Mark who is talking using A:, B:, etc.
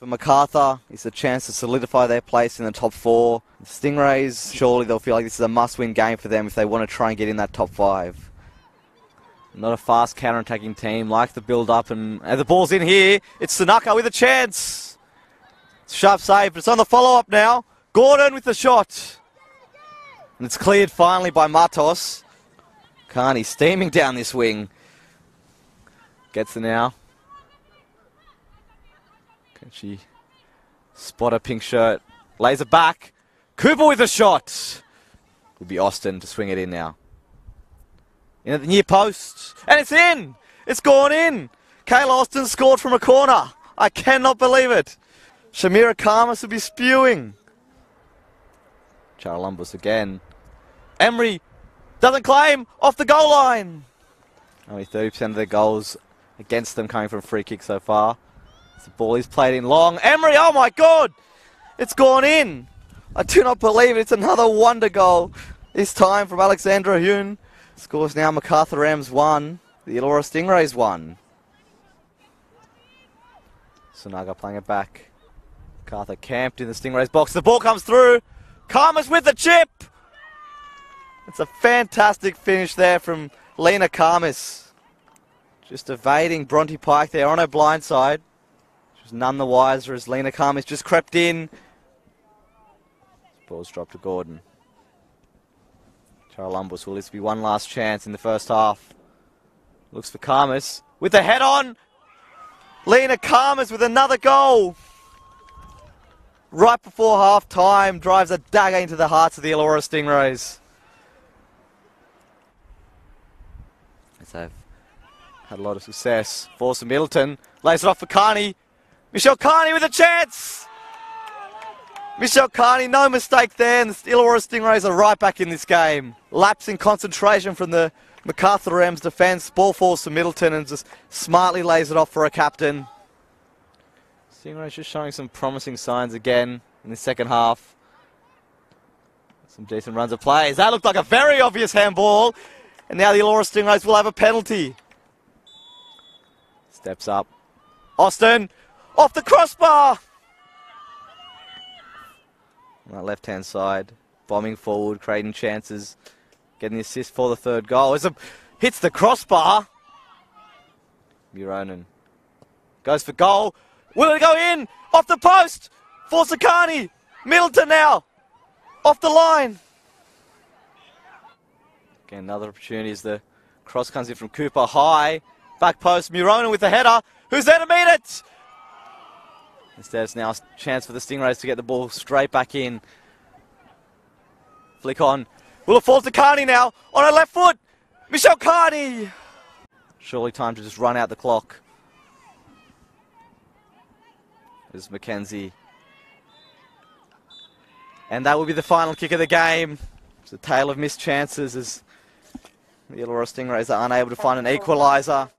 A: For MacArthur, it's a chance to solidify their place in the top four. Stingrays, surely they'll feel like this is a must-win game for them if they want to try and get in that top five. Not a fast counter-attacking team, like the build-up, and, and the ball's in here. It's Tanaka with a chance. Sharp save, but it's on the follow-up now. Gordon with the shot. And it's cleared finally by Matos. Carney steaming down this wing. Gets it now. She spot a pink shirt? Lays it back. Cooper with a shot. Would be Austin to swing it in now. In at the near post. And it's in! It's gone in! Kayla Austin scored from a corner. I cannot believe it. Shamira Karmas would be spewing. Charalambous again. Emery doesn't claim off the goal line. Only 30% of their goals against them coming from free kick so far. The ball is played in long. Emery, oh my god! It's gone in. I do not believe it. It's another wonder goal. This time from Alexandra Hune. Scores now MacArthur Rams 1. The Illawarra Stingrays 1. Sunaga playing it back. MacArthur camped in the Stingrays box. The ball comes through. Karmas with the chip. It's a fantastic finish there from Lena Karmas. Just evading Bronte Pike there on her blind side. None the wiser as Lena Karmas just crept in. Ball's dropped to Gordon. Charalambous will this be one last chance in the first half. Looks for Karmas with the head on. Lena Karmas with another goal. Right before half time, drives a dagger into the hearts of the Illawarra Stingrays. As they've had a lot of success. Forster Middleton lays it off for Carney. Michelle Carney with a chance! Michelle Carney, no mistake there, and the Illawarra Stingrays are right back in this game. Lapse in concentration from the MacArthur Rams defence. Ball falls to Middleton and just smartly lays it off for a captain. Stingrays just showing some promising signs again in the second half. Some decent runs of plays. That looked like a very obvious handball. And now the Illawarra Stingrays will have a penalty. Steps up. Austin off the crossbar. On that left hand side, bombing forward, creating chances, getting the assist for the third goal. As a hits the crossbar. Muronen goes for goal. Will it go in? Off the post for Sakani. Middleton now. Off the line. Again, another opportunity as the cross comes in from Cooper high. Back post, Muronen with the header. Who's there to meet it? Instead, it's now a chance for the Stingrays to get the ball straight back in. Flick on. Will it fall to Carney now? On her left foot. Michelle Carney. Surely time to just run out the clock. There's McKenzie. And that will be the final kick of the game. It's a tale of missed chances as the Illawarra Stingrays are unable to find an equaliser.